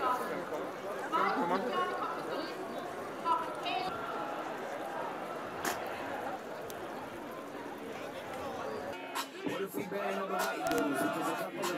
What if we bang on the white dudes?